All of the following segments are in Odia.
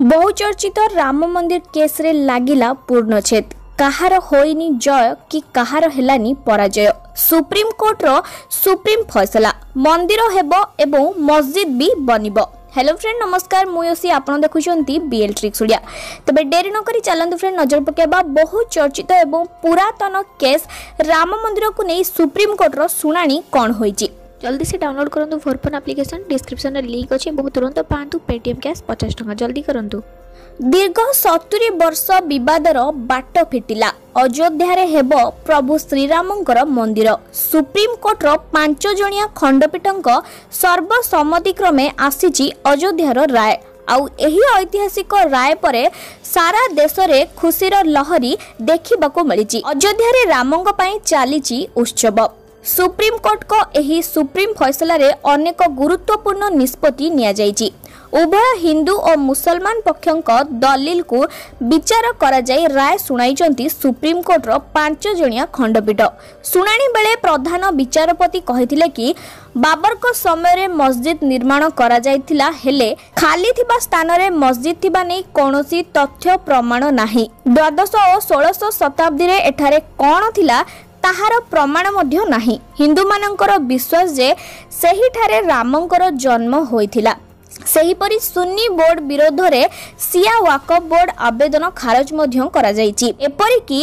ବହୁଚର୍ଚ୍ଚିତ ରାମ ମନ୍ଦିର କେସ୍ରେ ଲାଗିଲା ପୂର୍ଣ୍ଣଛେଦ କାହାର ହୋଇନି ଜୟ କି କାହାର ହେଲାନି ପରାଜୟ ସୁପ୍ରିମକୋର୍ଟର ସୁପ୍ରିମ ଫଇସଲା ମନ୍ଦିର ହେବ ଏବଂ ମସଜିଦ ବି ବନିବ ହ୍ୟାଲୋ ଫ୍ରେଣ୍ଡ ନମସ୍କାର ମୁଁ ୟୋସି ଆପଣ ଦେଖୁଛନ୍ତି ବିଏଲ୍ ଟ୍ରିକ୍ସ ଓଡ଼ିଆ ତେବେ ଡେରି ନକରି ଚାଲନ୍ତୁ ଫ୍ରେଣ୍ଡ ନଜର ପକାଇବା ବହୁ ଚର୍ଚ୍ଚିତ ଏବଂ ପୁରାତନ କେସ୍ ରାମ ମନ୍ଦିରକୁ ନେଇ ସୁପ୍ରିମକୋର୍ଟର ଶୁଣାଣି କ'ଣ ହୋଇଛି জলদি সে ডাউনলোড করতু ভোরফোন আপ্লিকেসন ডিসক্রিপশনের লিঙ্ক অছে এবং তুরন্ত পাঁচ পেটিএম ক্যাশ পচাশ টাকা জলদি করতু দীর্ঘ সতুরি বর্ষ বিবাদর বাট ফিটিলা অযোধ্যার হব প্রভু শ্রীরামঙ্কর মন্দির সুপ্রিমকোর্টর পাঁচ জনিয়া খণ্ডপীঠঙ্ক সর্বসম্মতিক্রমে আসিছি অযোধ্যার রায় ଆଉ ଏହି ଐତିହାସିକ ରାୟ ପରେ ସାରା ଦେଶରେ ଖୁସିର ଲହରୀ ଦେଖିବାକୁ ମିଳିଛି ଅଯୋଧ୍ୟାରେ ରାମଙ୍କ ପାଇଁ ଚାଲିଛି ଉତ୍ସବ ସୁପ୍ରିମକୋର୍ଟଙ୍କ ଏହି ସୁପ୍ରିମ ଫଇସଲାରେ ଅନେକ ଗୁରୁତ୍ୱପୂର୍ଣ୍ଣ ନିଷ୍ପତ୍ତି ନିଆଯାଇଛି। ଉଭୟ ହିନ୍ଦୁ ଓ ମୁସଲମାନ ପକ୍ଷଙ୍କ ଦଲିଲକୁ ବିଚାର କରାଯାଇ ରାୟ ଶୁଣାଇଛନ୍ତି ସୁପ୍ରିମକୋର୍ଟର ପାଞ୍ଚ ଜଣିଆ ଖଣ୍ଡପୀଠ। ଶୁଣାଣି ବେଳେ ପ୍ରଧାନ ବିଚାରପତି କହିଥିଲେ କି ବାବରଙ୍କ ସମୟରେ ମସଜିଦ ନିର୍ମାଣ କରାଯାଇଥିଲା ହେଲେ ଖାଲି ଥିବା ସ୍ଥାନରେ ମସଜିଦ ଥିବା ନେଇ କୌଣସି ତଥ୍ୟ ପ୍ରମାଣ ନାହିଁ। ଦ୍ୱାଦଶ ଓ ଷୋଳଶ ଶତାବ୍ଦୀରେ ଏଠାରେ କ'ଣ ଥିଲା ତାହାର ପ୍ରମାଣ ମଧ୍ୟ ନାହିଁ। ହିନ୍ଦୁମାନଙ୍କର ବିଶ୍ୱାସ ଯେ ସେହିଠାରେ ରାମଙ୍କର ଜନ୍ମ ହୋଇଥିଲା। ସେହିପରି ସୁନ୍ନି ବୋର୍ଡ ବିରୋଧରେ ସିଆ ୱାକଫ ବୋର୍ଡ ଆବେଦନ ଖାରଜ ମଧ୍ୟ କରାଯାଇଛି। ଏପରିକି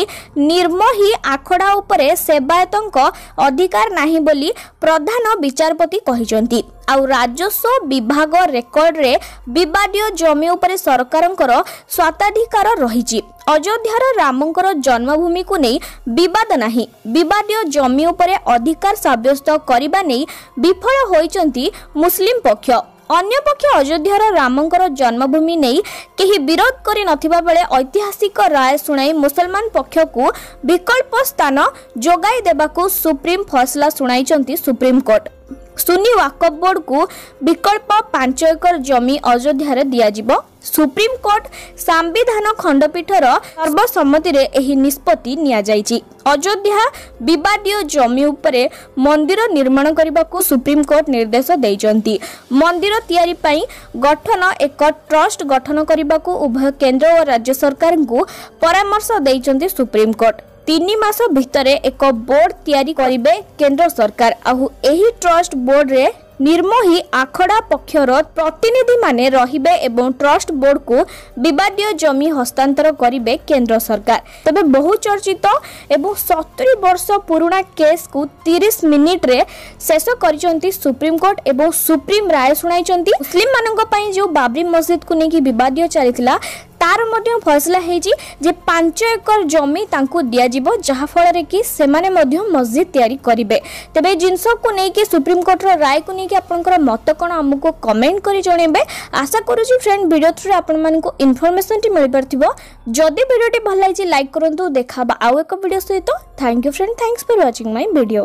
ନିର୍ମୋହି ଆଖଡ଼ା ଉପରେ ସେବାୟତଙ୍କ ଅଧିକାର ନାହିଁ ବୋଲି ପ୍ରଧାନ ବିଚାରପତି କହିଛନ୍ତି। ଆଉ ରାଜସ୍ୱ ବିଭାଗ ରେକର୍ଡରେ ବିବାଦୀୟ ଜମି ଉପରେ ସରକାରଙ୍କର ସ୍ୱତ୍ୱାଧିକାର ରହିଛି। ଅଯୋଧ୍ୟାର ରାମଙ୍କର ଜନ୍ମଭୂମିକୁ ନେଇ ବିବାଦ ନାହିଁ। ବିବାଦୀୟ ଜମି ଉପରେ ଅଧିକାର ସାବ୍ୟସ୍ତ କରିବା ନେଇ ବିଫଳ ହୋଇଛନ୍ତି ମୁସଲିମ ପକ୍ଷ। ଅନ୍ୟପକ୍ଷ ଅଯୋଧ୍ୟାର ରାମଙ୍କର ଜନ୍ମଭୂମି ନେଇ କେହି ବିରୋଧ କରିନଥିବା ବେଳେ ଐତିହାସିକ ରାୟ ଶୁଣାଇ ମୁସଲମାନ ପକ୍ଷକୁ ବିକଳ୍ପ ସ୍ଥାନ ଯୋଗାଇ ଦେବାକୁ ସୁପ୍ରିମ ଫଇସଲା ଶୁଣାଇଛନ୍ତି ସୁପ୍ରିମକୋର୍ଟ ସୁନି ୱାକଫ ବୋର୍ଡକୁ ବିକଳ୍ପ ପାଞ୍ଚ ଏକର ଜମି ଅଯୋଧ୍ୟାରେ ଦିଆଯିବ। ସୁପ୍ରିମକୋର୍ଟ ସାମ୍ବିଧାନ ଖଣ୍ଡପୀଠର ସର୍ବସମ୍ମତିରେ ଏହି ନିଷ୍ପତ୍ତି ନିଆଯାଇଛି। ଅଯୋଧ୍ୟା ବିବାଦୀୟ ଜମି ଉପରେ ମନ୍ଦିର ନିର୍ମାଣ କରିବାକୁ ସୁପ୍ରିମକୋର୍ଟ ନିର୍ଦ୍ଦେଶ ଦେଇଛନ୍ତି। ମନ୍ଦିର ତିଆରି ପାଇଁ ଗଠନ ଏକ ଟ୍ରଷ୍ଟ ଗଠନ କରିବାକୁ ଉଭୟ କେନ୍ଦ୍ର ଓ ରାଜ୍ୟ ସରକାରଙ୍କୁ ପରାମର୍ଶ ଦେଇଛନ୍ତି ସୁପ୍ରିମକୋର୍ଟ ତିନି ମାସ ଭିତରେ ଏକ ବୋର୍ଡ ତିଆରି କରିବେ କେନ୍ଦ୍ର ସରକାର। ଆଉ ଏହି ଟ୍ରଷ୍ଟ ବୋର୍ଡରେ ନିର୍ମୋହି ଆଖଡ଼ା ପକ୍ଷର ପ୍ରତିନିଧିମାନେ ରହିବେ ଏବଂ ଟ୍ରଷ୍ଟ ବୋର୍ଡକୁ ବିବାଦୀୟ ଜମି ହସ୍ତାନ୍ତର କରିବେ କେନ୍ଦ୍ର ସରକାର। ତେବେ ବହୁ ଚର୍ଚ୍ଚିତ ଏବଂ ସତୁରି ବର୍ଷ ପୁରୁଣା କେସ୍କୁ ତିରିଶ ମିନିଟ୍ରେ ଶେଷ କରିଛନ୍ତି ସୁପ୍ରିମକୋର୍ଟ ଏବଂ ସୁପ୍ରିମ ରାୟ ଶୁଣାଇଛନ୍ତି। ମୁସଲିମମାନଙ୍କ ପାଇଁ ଯେଉଁ ବାବରି ମସଜିଦକୁ ନେଇକି ବିବାଦୀୟ ଚାଲିଥିଲା ତାର ମଧ୍ୟ ଫଇସଲା ହେଇଛି ଯେ ପାଞ୍ଚ ଏକର ଜମି ତାଙ୍କୁ ଦିଆଯିବ ଯାହାଫଳରେ କି ସେମାନେ ମଧ୍ୟ ମସଜିଦ ତିଆରି କରିବେ। ତେବେ ଏ ଜିନିଷକୁ ନେଇକି ସୁପ୍ରିମକୋର୍ଟର ରାୟକୁ ନେଇକି ଆପଣଙ୍କର ମତ କ'ଣ ଆମକୁ କମେଣ୍ଟ କରି ଜଣାଇବେ। ଆଶା କରୁଛି ଫ୍ରେଣ୍ଡ ଭିଡ଼ିଓ ଥ୍ରୁରେ ଆପଣମାନଙ୍କୁ ଇନଫର୍ମେସନଟି ମିଳିପାରିଥିବ। ଯଦି ଭିଡ଼ିଓଟି ଭଲ ଲାଗିଛି ଲାଇକ୍ କରନ୍ତୁ ଦେଖା ଆଉ ଏକ ଭିଡ଼ିଓ ସହିତ। Thank you friend thanks for watching my video